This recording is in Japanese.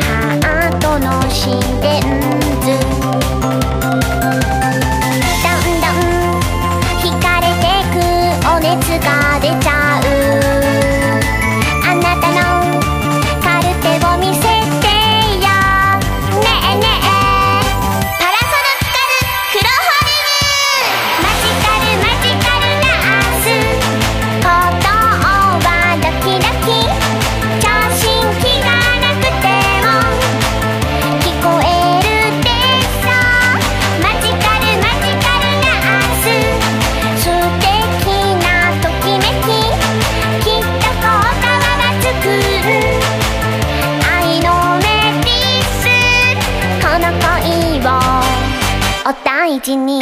ハートのしでんず」「どんどんひかれてくお熱が出ちゃう。お大事に。